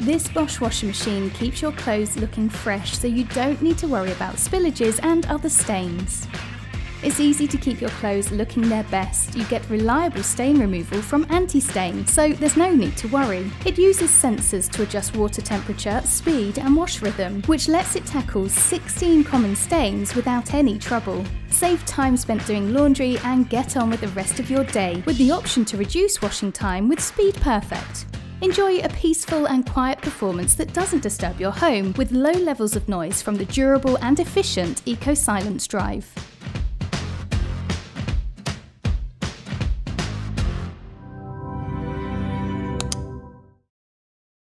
This Bosch washing machine keeps your clothes looking fresh so you don't need to worry about spillages and other stains. It's easy to keep your clothes looking their best. You get reliable stain removal from Anti-Stain, so there's no need to worry. It uses sensors to adjust water temperature, speed and wash rhythm, which lets it tackle 16 common stains without any trouble. Save time spent doing laundry and get on with the rest of your day with the option to reduce washing time with Speed Perfect. Enjoy a peaceful and quiet performance that doesn't disturb your home with low levels of noise from the durable and efficient Eco Silence Drive.